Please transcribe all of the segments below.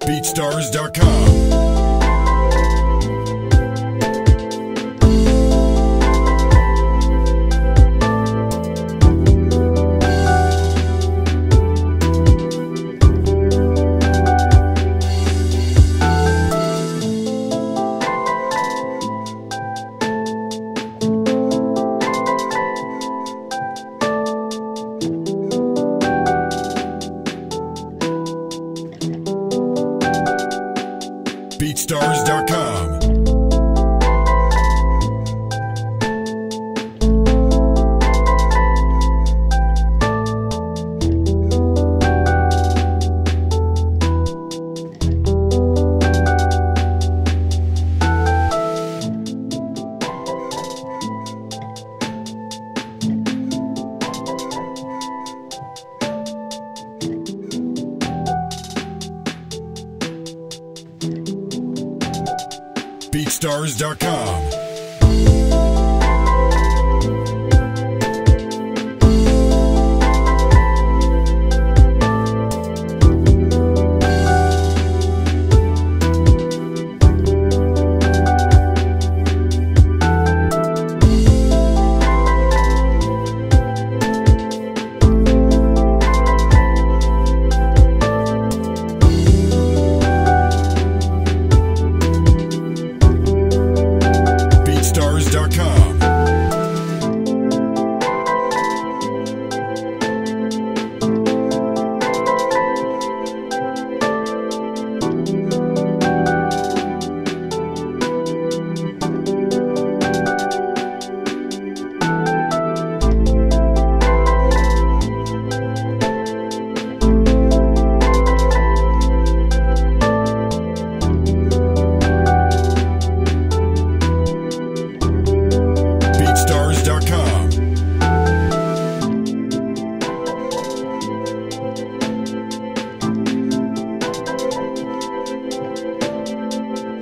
BeatStars.com. BeatStars.com. BeatStars.com.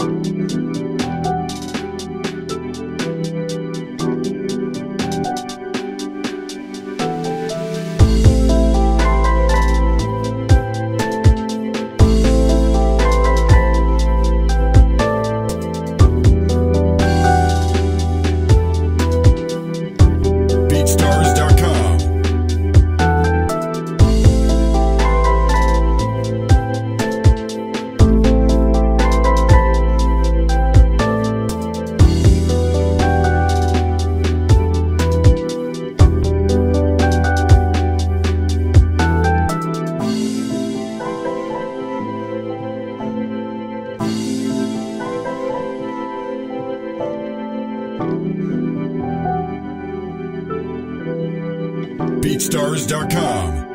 BeatStars.com. BeatStars.com.